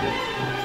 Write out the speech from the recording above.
Música